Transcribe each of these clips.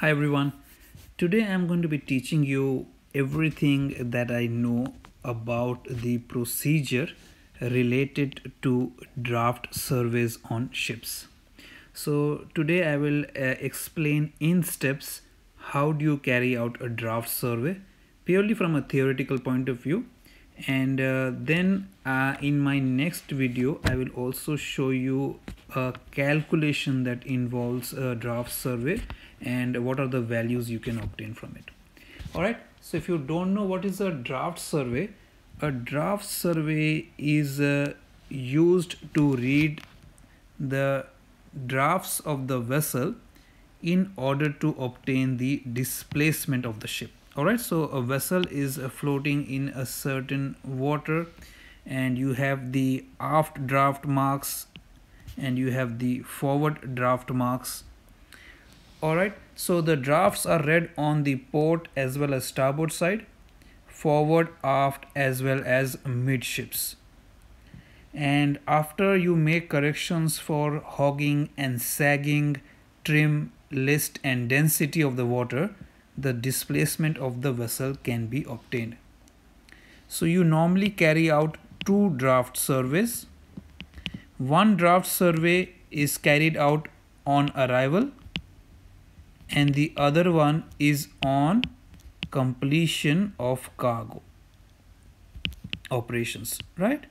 Hi everyone. Today I'm going to be teaching you everything that I know about the procedure related to draft surveys on ships. So today I will uh, explain in steps how do you carry out a draft survey purely from a theoretical point of view and uh, then uh, in my next video I will also show you a calculation that involves a draft survey and what are the values you can obtain from it. Alright so if you don't know what is a draft survey a draft survey is uh, used to read the drafts of the vessel in order to obtain the displacement of the ship. All right so a vessel is uh, floating in a certain water and you have the aft draft marks and you have the forward draft marks all right so the drafts are read on the port as well as starboard side forward aft as well as midships and after you make corrections for hogging and sagging trim list and density of the water the displacement of the vessel can be obtained. So you normally carry out two draft surveys. One draft survey is carried out on arrival and the other one is on completion of cargo operations, right?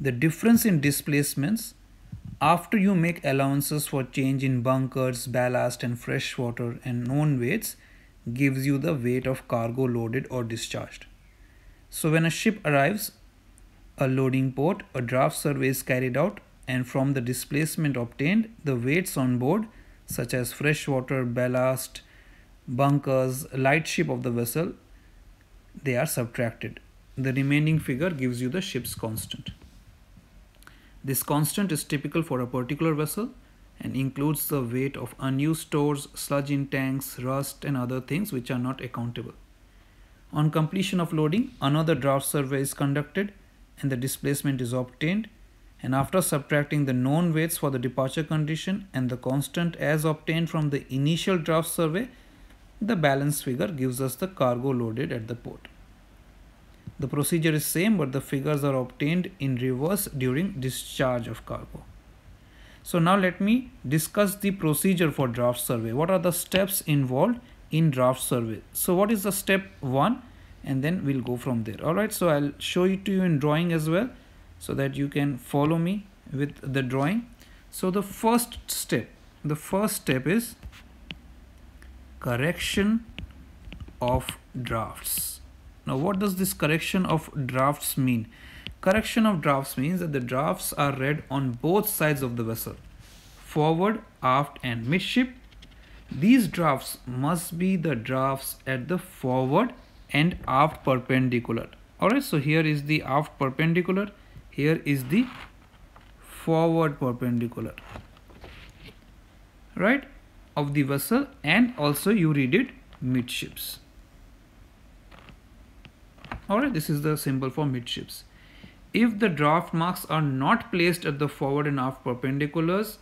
The difference in displacements after you make allowances for change in bunkers, ballast and fresh water and known weights gives you the weight of cargo loaded or discharged. So when a ship arrives, a loading port, a draft survey is carried out and from the displacement obtained, the weights on board such as fresh water, ballast, bunkers, lightship of the vessel, they are subtracted. The remaining figure gives you the ship's constant. This constant is typical for a particular vessel and includes the weight of unused stores, sludge in tanks, rust and other things which are not accountable. On completion of loading, another draft survey is conducted and the displacement is obtained and after subtracting the known weights for the departure condition and the constant as obtained from the initial draft survey, the balance figure gives us the cargo loaded at the port. The procedure is same but the figures are obtained in reverse during discharge of cargo. So now let me discuss the procedure for draft survey. What are the steps involved in draft survey? So what is the step 1 and then we'll go from there. Alright, so I'll show it to you in drawing as well so that you can follow me with the drawing. So the first step, the first step is correction of drafts. Now what does this correction of drafts mean? Correction of drafts means that the drafts are read on both sides of the vessel, forward, aft and midship. These drafts must be the drafts at the forward and aft perpendicular. Alright, so here is the aft perpendicular, here is the forward perpendicular, right, of the vessel and also you read it midships. Alright this is the symbol for midships. If the draft marks are not placed at the forward and aft perpendiculars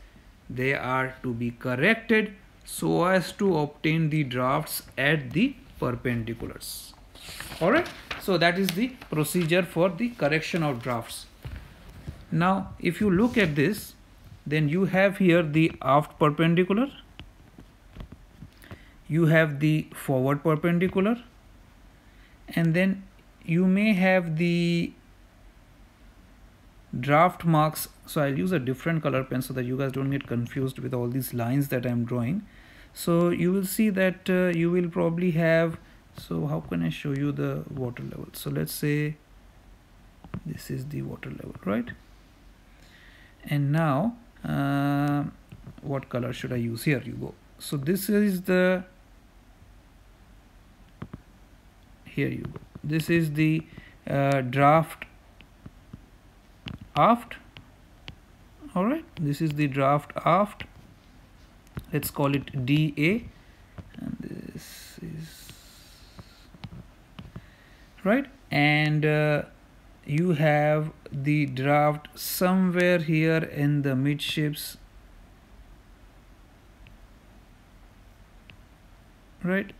they are to be corrected so as to obtain the drafts at the perpendiculars. Alright so that is the procedure for the correction of drafts now if you look at this then you have here the aft perpendicular you have the forward perpendicular and then you may have the draft marks. So I'll use a different color pen so that you guys don't get confused with all these lines that I'm drawing. So you will see that uh, you will probably have so how can I show you the water level? So let's say this is the water level right and now uh, what color should I use? Here you go. So this is the here you go. This is the uh, draft aft. All right. This is the draft aft. Let's call it DA and this is right? And uh, you have the draft somewhere here in the midships. Right?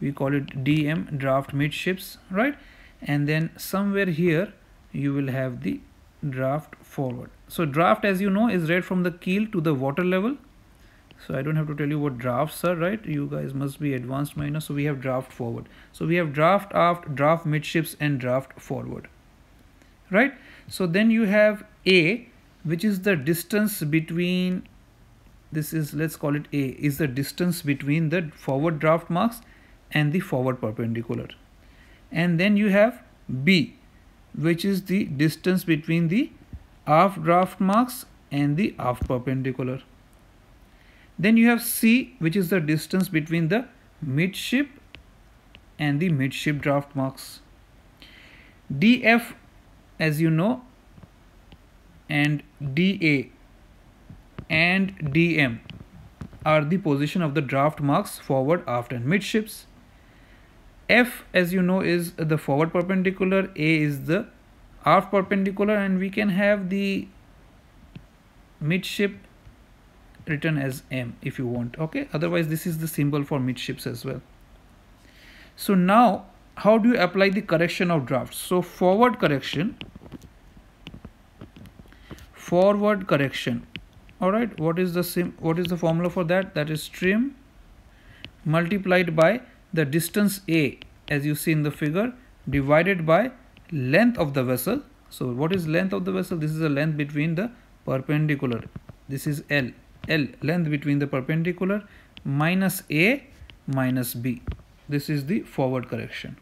We call it dm draft midships right? And then somewhere here you will have the draft forward. So draft as you know is read from the keel to the water level. So I don't have to tell you what drafts are right? You guys must be advanced minor so we have draft forward. So we have draft aft draft midships and draft forward right? So then you have A which is the distance between this is let's call it A is the distance between the forward draft marks and the forward perpendicular. And then you have B which is the distance between the aft draft marks and the aft perpendicular. Then you have C which is the distance between the midship and the midship draft marks. DF as you know and DA and DM are the position of the draft marks forward, aft and midships. F as you know is the forward perpendicular, A is the aft perpendicular and we can have the midship written as M if you want okay otherwise this is the symbol for midships as well so now how do you apply the correction of drafts so forward correction. Forward correction. All right what is the sim what is the formula for that? That is trim multiplied by the distance a as you see in the figure divided by length of the vessel. So what is length of the vessel? This is the length between the perpendicular. This is l. L length between the perpendicular minus A minus B. This is the forward correction.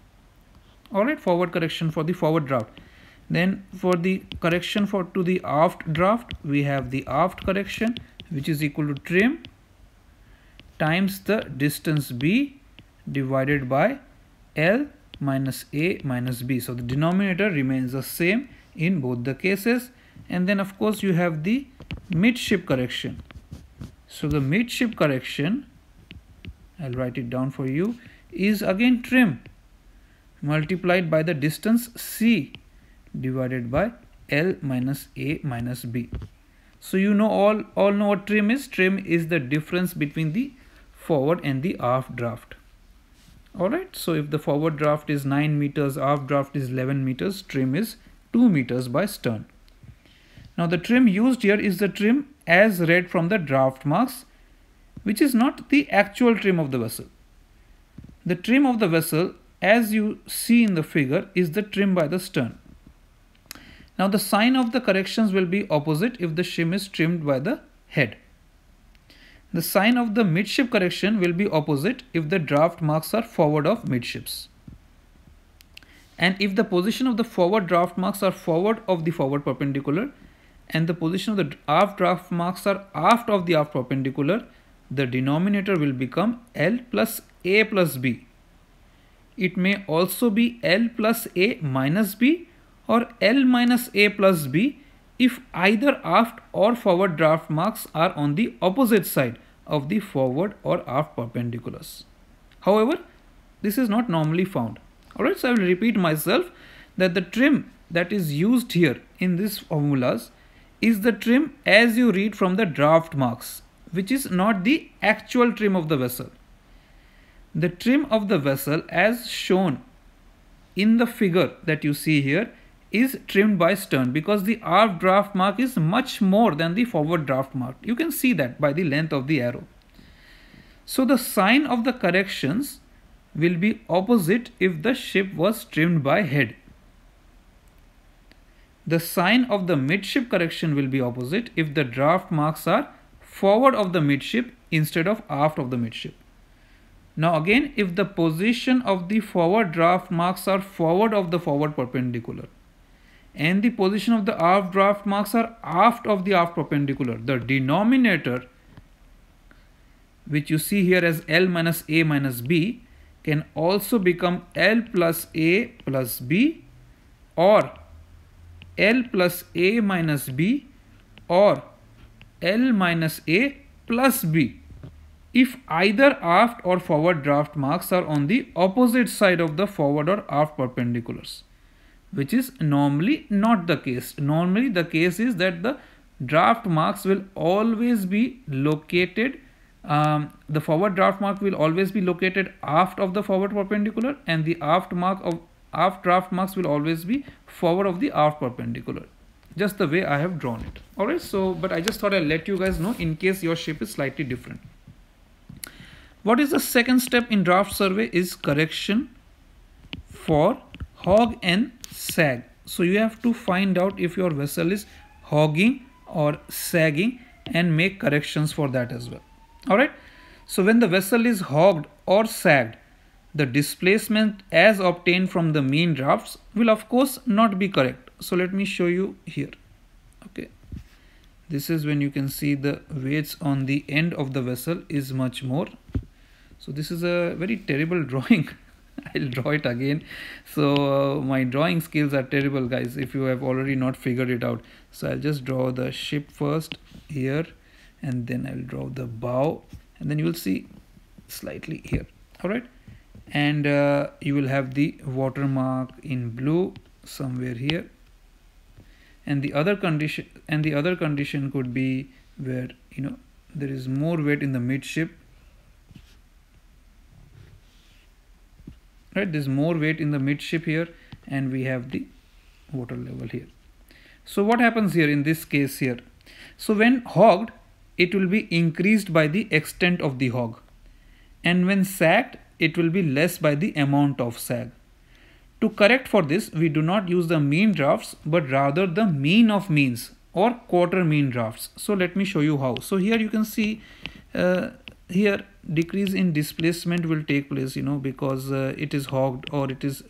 Alright, forward correction for the forward draft. Then for the correction for to the aft draft, we have the aft correction which is equal to trim times the distance B divided by L minus A minus B. So the denominator remains the same in both the cases. And then of course you have the midship correction so the midship correction, I'll write it down for you, is again trim multiplied by the distance C divided by L minus A minus B. So you know all, all know what trim is. Trim is the difference between the forward and the aft draft. Alright, so if the forward draft is 9 meters, aft draft is 11 meters, trim is 2 meters by stern. Now the trim used here is the trim as read from the draft marks which is not the actual trim of the vessel. The trim of the vessel as you see in the figure is the trim by the stern. Now the sign of the corrections will be opposite if the shim is trimmed by the head. The sign of the midship correction will be opposite if the draft marks are forward of midships. And if the position of the forward draft marks are forward of the forward perpendicular, and the position of the aft draft marks are aft of the aft perpendicular, the denominator will become L plus A plus B. It may also be L plus A minus B or L minus A plus B if either aft or forward draft marks are on the opposite side of the forward or aft perpendiculars. However, this is not normally found. Alright, so I will repeat myself that the trim that is used here in these formulas is the trim as you read from the draft marks, which is not the actual trim of the vessel. The trim of the vessel as shown in the figure that you see here is trimmed by stern because the aft draft mark is much more than the forward draft mark. You can see that by the length of the arrow. So the sign of the corrections will be opposite if the ship was trimmed by head the sign of the midship correction will be opposite if the draft marks are forward of the midship instead of aft of the midship. Now again if the position of the forward draft marks are forward of the forward perpendicular and the position of the aft draft marks are aft of the aft perpendicular the denominator which you see here as L minus A minus B can also become L plus A plus B or L plus A minus B or L minus A plus B if either aft or forward draft marks are on the opposite side of the forward or aft perpendiculars which is normally not the case. Normally the case is that the draft marks will always be located um, the forward draft mark will always be located aft of the forward perpendicular and the aft mark of aft draft marks will always be forward of the aft perpendicular. Just the way I have drawn it. Alright so but I just thought I'll let you guys know in case your shape is slightly different what is the second step in draft survey is correction for hog and sag so you have to find out if your vessel is hogging or sagging and make corrections for that as well Alright. So when the vessel is hogged or sagged, the displacement as obtained from the mean drafts will of course not be correct. So let me show you here. Okay. This is when you can see the weights on the end of the vessel is much more. So this is a very terrible drawing. I'll draw it again. So uh, my drawing skills are terrible guys if you have already not figured it out. So I'll just draw the ship first here and then I will draw the bow and then you will see slightly here all right and uh, you will have the watermark in blue somewhere here and the other condition and the other condition could be where you know there is more weight in the midship right there's more weight in the midship here and we have the water level here so what happens here in this case here so when hogged it will be increased by the extent of the hog. And when sagged, it will be less by the amount of sag. To correct for this, we do not use the mean drafts, but rather the mean of means or quarter mean drafts. So let me show you how. So here you can see uh, here decrease in displacement will take place, you know, because uh, it is hogged or it is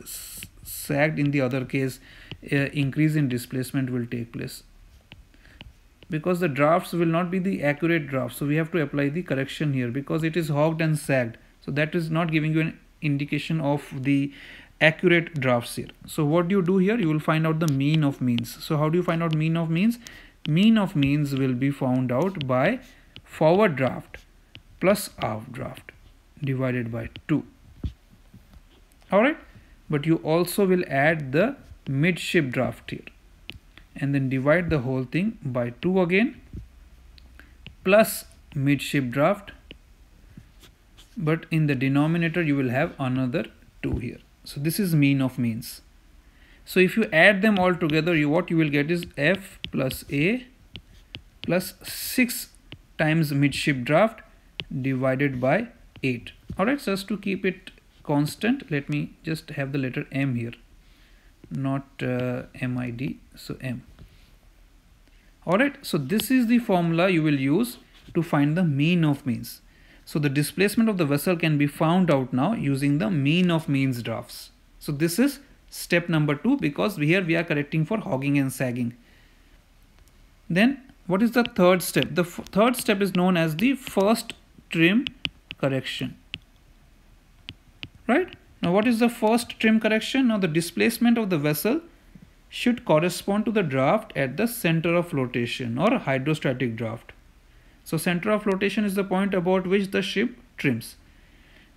sagged in the other case, uh, increase in displacement will take place. Because the drafts will not be the accurate draft so we have to apply the correction here. Because it is hogged and sagged so that is not giving you an indication of the accurate drafts here. So what do you do here? You will find out the mean of means. So how do you find out mean of means? Mean of means will be found out by forward draft plus aft draft divided by 2 all right but you also will add the midship draft here. And then divide the whole thing by 2 again. Plus midship draft. But in the denominator you will have another 2 here. So this is mean of means. So if you add them all together you what you will get is f plus a plus 6 times midship draft divided by 8 alright so just to keep it constant let me just have the letter m here not uh, mid so m Alright, so this is the formula you will use to find the mean of means. So the displacement of the vessel can be found out now using the mean of means drafts. So this is step number two because here we are correcting for hogging and sagging. Then what is the third step? The third step is known as the first trim correction. Right? Now what is the first trim correction? Now the displacement of the vessel should correspond to the draft at the center of flotation or hydrostatic draft. So center of flotation is the point about which the ship trims.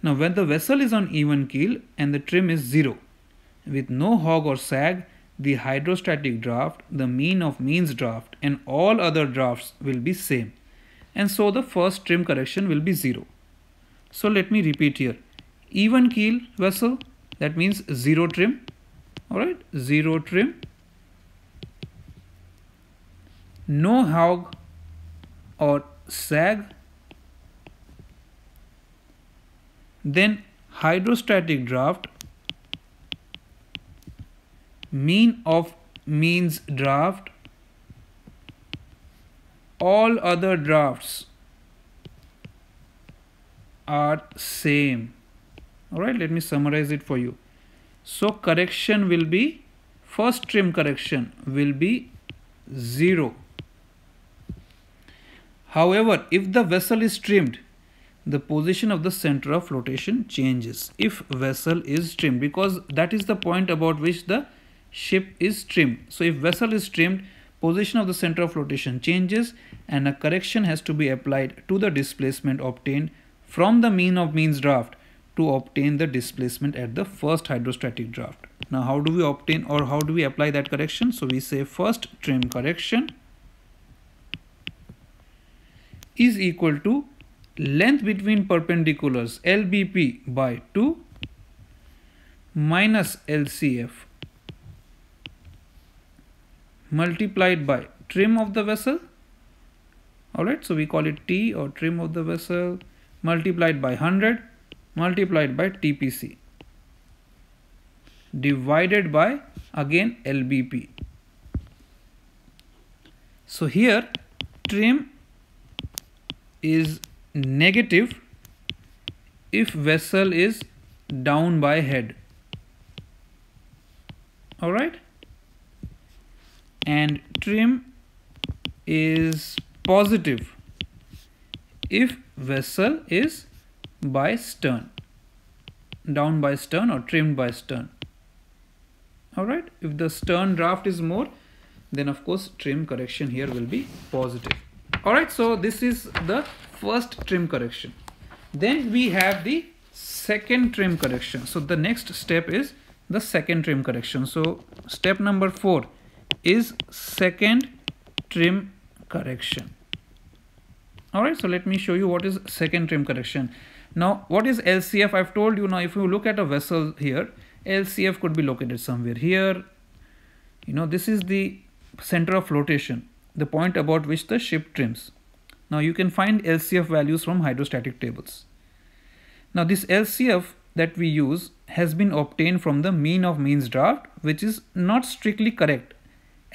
Now when the vessel is on even keel and the trim is zero, with no hog or sag, the hydrostatic draft, the mean of means draft and all other drafts will be same. And so the first trim correction will be zero. So let me repeat here. Even keel vessel, that means zero trim. All right zero trim. No hog or sag. Then hydrostatic draft. Mean of means draft all other drafts are same all right let me summarize it for you so correction will be, first trim correction will be 0. However, if the vessel is trimmed, the position of the center of flotation changes if vessel is trimmed because that is the point about which the ship is trimmed. So if vessel is trimmed, position of the center of flotation changes and a correction has to be applied to the displacement obtained from the mean of means draft to obtain the displacement at the first hydrostatic draft. Now how do we obtain or how do we apply that correction? So we say first trim correction is equal to length between perpendiculars LBP by 2 minus LCF multiplied by trim of the vessel. Alright so we call it T or trim of the vessel multiplied by 100 multiplied by TPC divided by again LBP so here trim is negative if vessel is down by head. All right and trim is positive if vessel is by stern down by stern or trimmed by stern. All right if the stern draft is more then of course trim correction here will be positive. All right so this is the first trim correction. Then we have the second trim correction. So the next step is the second trim correction. So step number four is second trim correction. All right so let me show you what is second trim correction. Now what is LCF I've told you now if you look at a vessel here LCF could be located somewhere here. You know this is the center of flotation the point about which the ship trims. Now you can find LCF values from hydrostatic tables. Now this LCF that we use has been obtained from the mean of means draft which is not strictly correct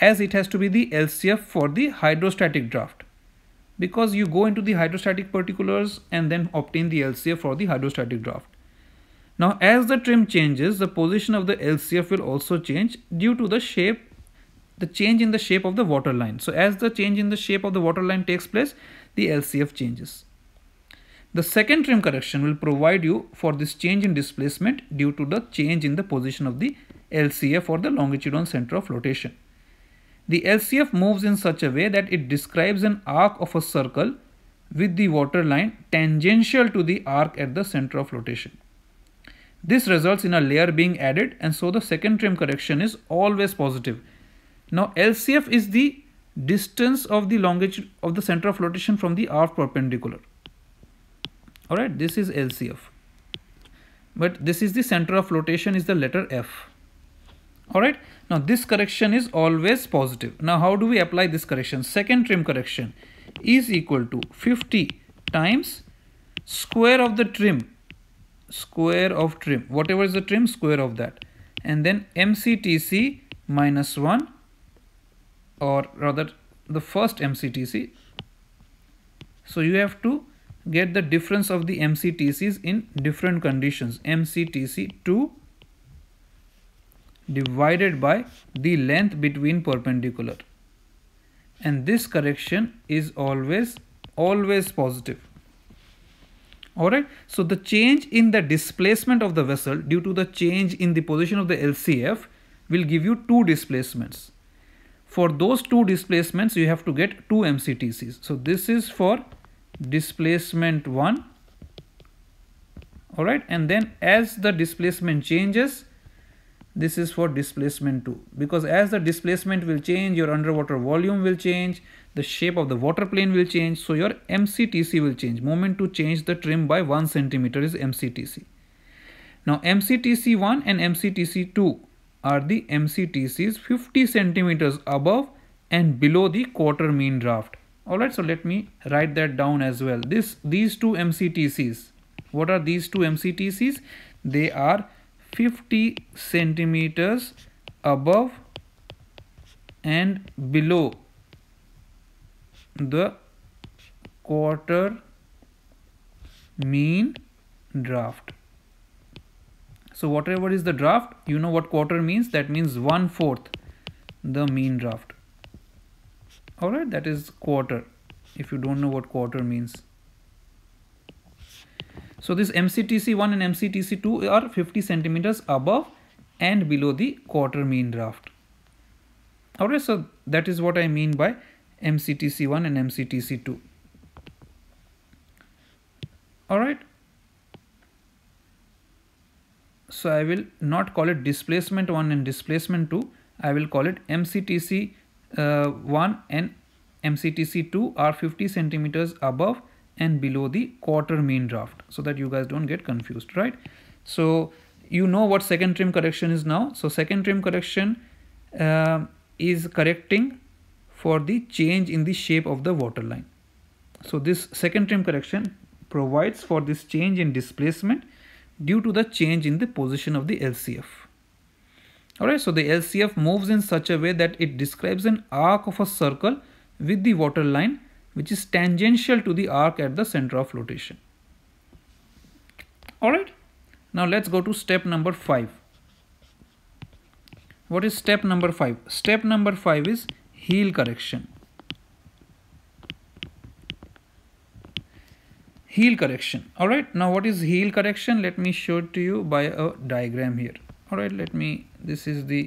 as it has to be the LCF for the hydrostatic draft because you go into the hydrostatic particulars and then obtain the LCF for the hydrostatic draft. Now as the trim changes the position of the LCF will also change due to the shape the change in the shape of the water line. So as the change in the shape of the water line takes place the LCF changes. The second trim correction will provide you for this change in displacement due to the change in the position of the LCF or the longitudinal center of flotation. The LCF moves in such a way that it describes an arc of a circle with the water line tangential to the arc at the center of flotation. This results in a layer being added and so the second trim correction is always positive. Now LCF is the distance of the longitude of the center of flotation from the aft perpendicular all right this is LCF but this is the center of flotation is the letter F all right? Now this correction is always positive. Now how do we apply this correction? Second trim correction is equal to 50 times square of the trim. Square of trim. Whatever is the trim square of that. And then MCTC minus 1 or rather the first MCTC. So you have to get the difference of the MCTCs in different conditions. MCTC 2 divided by the length between perpendicular. And this correction is always, always positive. Alright, so the change in the displacement of the vessel due to the change in the position of the LCF will give you two displacements for those two displacements you have to get two MCTCs. So this is for displacement 1 alright and then as the displacement changes this is for displacement 2 because as the displacement will change your underwater volume will change the shape of the water plane will change so your MCTC will change moment to change the trim by 1 centimeter is MCTC now MCTC1 and MCTC2 are the MCTCs 50 centimeters above and below the quarter mean draft. Alright, so let me write that down as well. This These two MCTCs, what are these two MCTCs? They are 50 centimeters above and below the quarter mean draft. So whatever is the draft, you know what quarter means? That means one fourth the mean draft. Alright, that is quarter if you don't know what quarter means. So this MCTC1 and MCTC2 are 50 centimeters above and below the quarter mean draft. Alright, so that is what I mean by MCTC1 and MCTC2. Alright, so I will not call it displacement 1 and displacement 2 I will call it MCTC uh, 1 and MCTC 2 are 50 centimeters above and below the quarter mean draft so that you guys don't get confused right? So you know what second trim correction is now? So second trim correction uh, is correcting for the change in the shape of the water line. So this second trim correction provides for this change in displacement due to the change in the position of the LCF. Alright, so the LCF moves in such a way that it describes an arc of a circle with the water line which is tangential to the arc at the center of flotation. Alright, now let's go to step number 5. What is step number 5? Step number 5 is heel correction. heel correction all right now what is heel correction let me show it to you by a diagram here all right let me this is the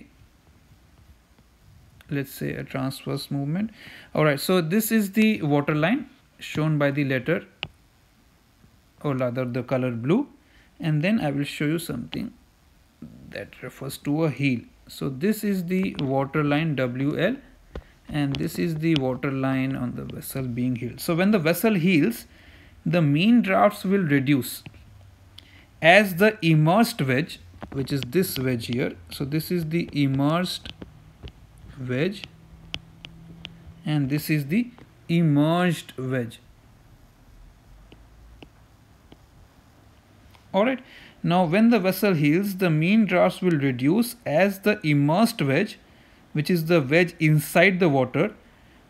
let's say a transverse movement. All right so this is the water line shown by the letter or rather the color blue. And then I will show you something that refers to a heel. So this is the water line WL and this is the water line on the vessel being heeled so when the vessel heels the mean drafts will reduce. As the immersed wedge which is this wedge here so this is the immersed wedge and this is the immersed wedge alright now when the vessel heels the mean drafts will reduce as the immersed wedge which is the wedge inside the water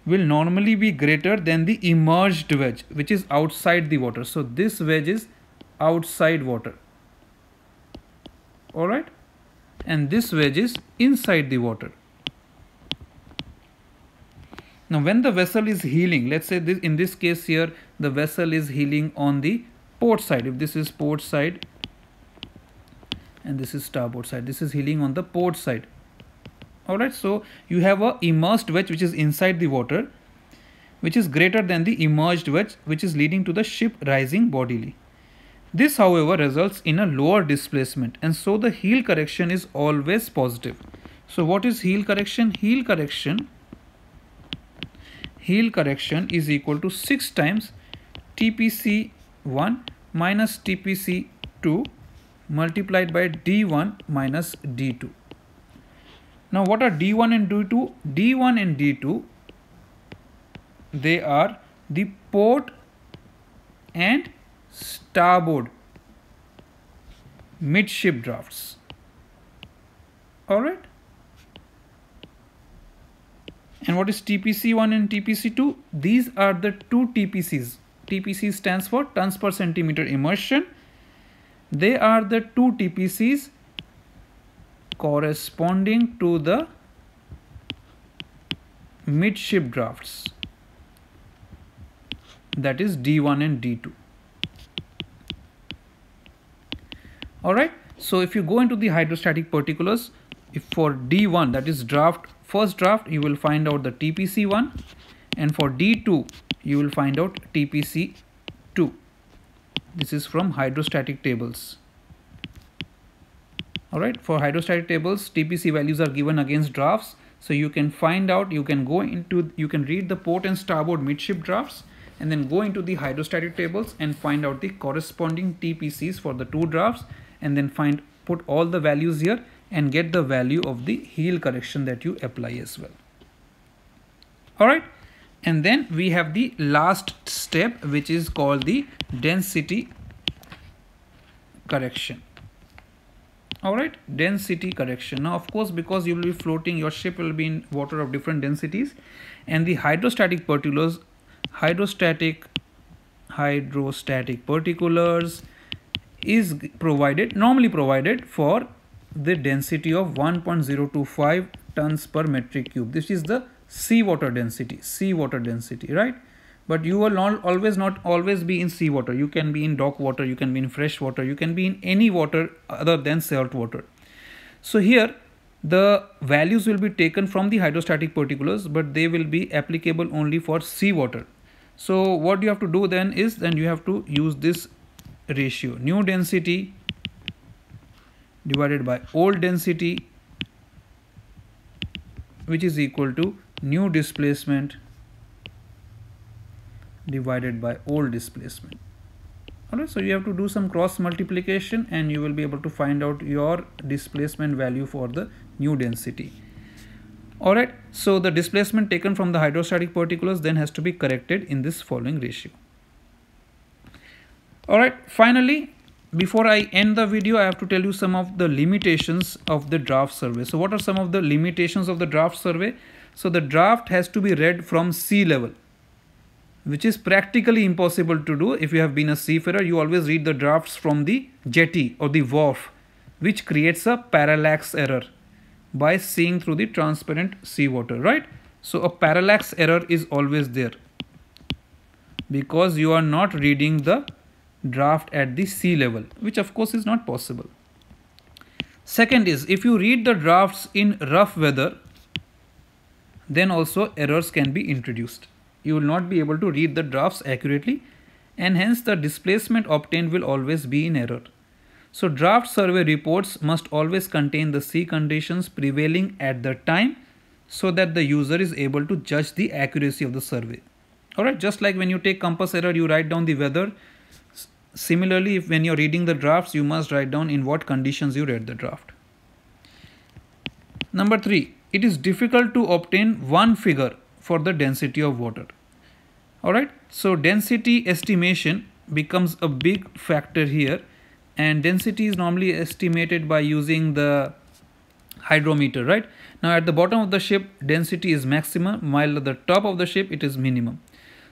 will normally be greater than the immersed wedge which is outside the water. So this wedge is outside water. Alright. And this wedge is inside the water. Now when the vessel is heeling, let's say this in this case here the vessel is heeling on the port side. If this is port side and this is starboard side, this is heeling on the port side. Alright so you have a immersed wedge which is inside the water which is greater than the immersed wedge which is leading to the ship rising bodily. This however results in a lower displacement and so the heel correction is always positive. So what is heel correction? Heel correction heel correction is equal to 6 times TPC1 minus TPC2 multiplied by D1 minus D2 now what are D1 and D2? D1 and D2 they are the port and starboard midship drafts. Alright. And what is TPC1 and TPC2? These are the two TPCs. TPC stands for tons per centimeter immersion. They are the two TPCs corresponding to the midship drafts that is D1 and D2 alright so if you go into the hydrostatic particulars if for D1 that is draft first draft you will find out the TPC1 and for D2 you will find out TPC2 this is from hydrostatic tables. Alright for hydrostatic tables TPC values are given against drafts. So you can find out you can go into you can read the port and starboard midship drafts and then go into the hydrostatic tables and find out the corresponding TPCs for the two drafts and then find put all the values here and get the value of the heel correction that you apply as well. Alright? And then we have the last step which is called the density correction. All right density correction. Now of course because you will be floating your ship will be in water of different densities and the hydrostatic particulars hydrostatic hydrostatic particulars is provided normally provided for the density of 1.025 tons per metric cube. This is the seawater density seawater density right? But you will not always not always be in seawater. You can be in dock water you can be in fresh water you can be in any water other than salt water. So here the values will be taken from the hydrostatic particulars but they will be applicable only for seawater. So what you have to do then is then you have to use this ratio. New density divided by old density which is equal to new displacement divided by old displacement. Alright so you have to do some cross multiplication and you will be able to find out your displacement value for the new density. Alright so the displacement taken from the hydrostatic particulars then has to be corrected in this following ratio. Alright finally before I end the video I have to tell you some of the limitations of the draft survey. So what are some of the limitations of the draft survey? So the draft has to be read from sea level which is practically impossible to do if you have been a seafarer. You always read the drafts from the jetty or the wharf which creates a parallax error by seeing through the transparent seawater right? So a parallax error is always there because you are not reading the draft at the sea level which of course is not possible second is if you read the drafts in rough weather then also errors can be introduced you will not be able to read the drafts accurately and hence the displacement obtained will always be in error. So draft survey reports must always contain the sea conditions prevailing at the time so that the user is able to judge the accuracy of the survey. Alright, just like when you take compass error, you write down the weather. Similarly, if when you're reading the drafts, you must write down in what conditions you read the draft. Number three, it is difficult to obtain one figure for the density of water. Alright so density estimation becomes a big factor here and density is normally estimated by using the hydrometer right? Now at the bottom of the ship density is maximum while at the top of the ship it is minimum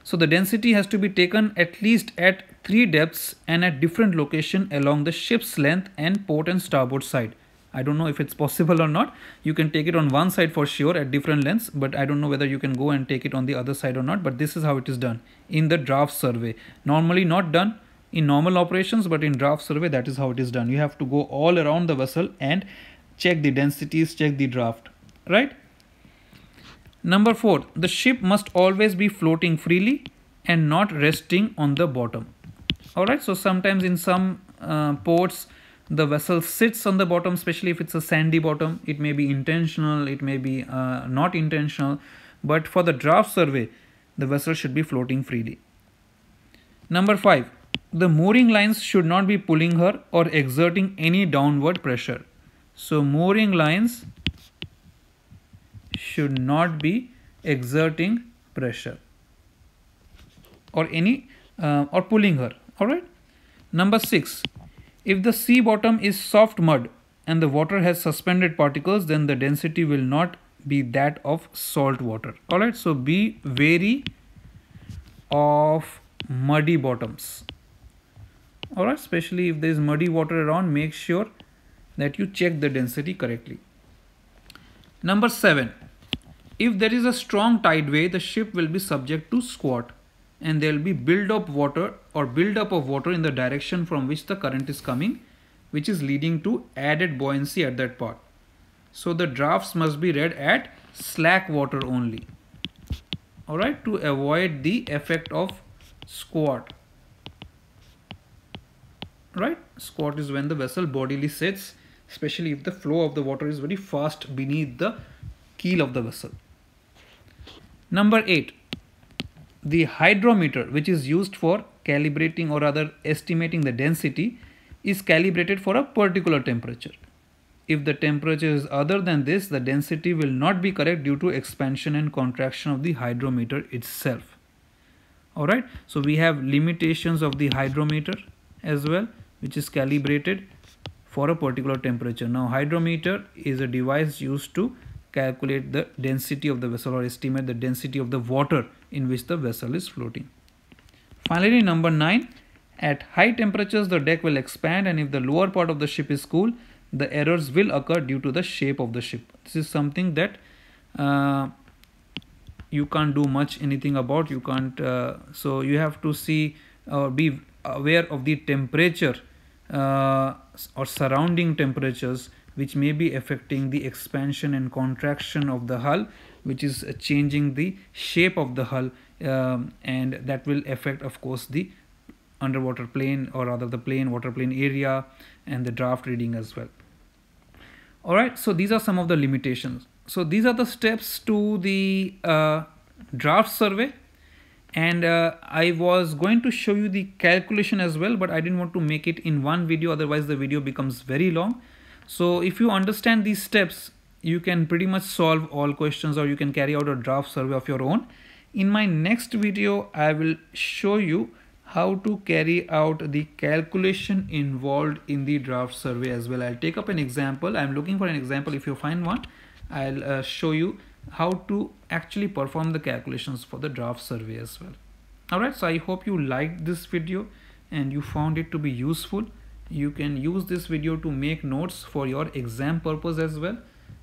so the density has to be taken at least at three depths and at different location along the ship's length and port and starboard side I don't know if it's possible or not. You can take it on one side for sure at different lengths, but I don't know whether you can go and take it on the other side or not. But this is how it is done in the draft survey. Normally not done in normal operations, but in draft survey, that is how it is done. You have to go all around the vessel and check the densities, check the draft, right? Number four, the ship must always be floating freely and not resting on the bottom. All right, so sometimes in some uh, ports, the vessel sits on the bottom especially if it's a sandy bottom. It may be intentional it may be uh, not intentional. But for the draft survey the vessel should be floating freely. Number 5 the mooring lines should not be pulling her or exerting any downward pressure. So mooring lines should not be exerting pressure or any uh, or pulling her all right number 6 if the sea bottom is soft mud and the water has suspended particles, then the density will not be that of salt water. Alright, so be wary of muddy bottoms. Alright, especially if there is muddy water around, make sure that you check the density correctly. Number 7. If there is a strong tide wave, the ship will be subject to squat and there will be build up water or build up of water in the direction from which the current is coming which is leading to added buoyancy at that part. So the drafts must be read at slack water only. Alright, to avoid the effect of squat. Right, squat is when the vessel bodily sits, especially if the flow of the water is very fast beneath the keel of the vessel. Number 8 the hydrometer which is used for calibrating or rather estimating the density is calibrated for a particular temperature. If the temperature is other than this, the density will not be correct due to expansion and contraction of the hydrometer itself. Alright, so we have limitations of the hydrometer as well, which is calibrated for a particular temperature. Now, hydrometer is a device used to calculate the density of the vessel or estimate the density of the water in which the vessel is floating. Finally, number 9, at high temperatures the deck will expand and if the lower part of the ship is cool, the errors will occur due to the shape of the ship. This is something that uh, you can't do much anything about. You can't, uh, so you have to see or be aware of the temperature uh, or surrounding temperatures which may be affecting the expansion and contraction of the hull which is changing the shape of the hull um, and that will affect of course the underwater plane or rather the plane water plane area and the draft reading as well. All right so these are some of the limitations. So these are the steps to the uh, draft survey. And uh, I was going to show you the calculation as well but I didn't want to make it in one video otherwise the video becomes very long so if you understand these steps you can pretty much solve all questions or you can carry out a draft survey of your own. In my next video I will show you how to carry out the calculation involved in the draft survey as well. I'll take up an example. I'm looking for an example. If you find one I'll uh, show you how to actually perform the calculations for the draft survey as well. Alright so I hope you liked this video and you found it to be useful you can use this video to make notes for your exam purpose as well.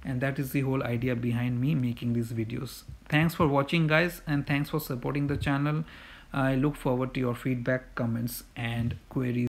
And that is the whole idea behind me making these videos. Thanks for watching guys and thanks for supporting the channel. I look forward to your feedback comments and queries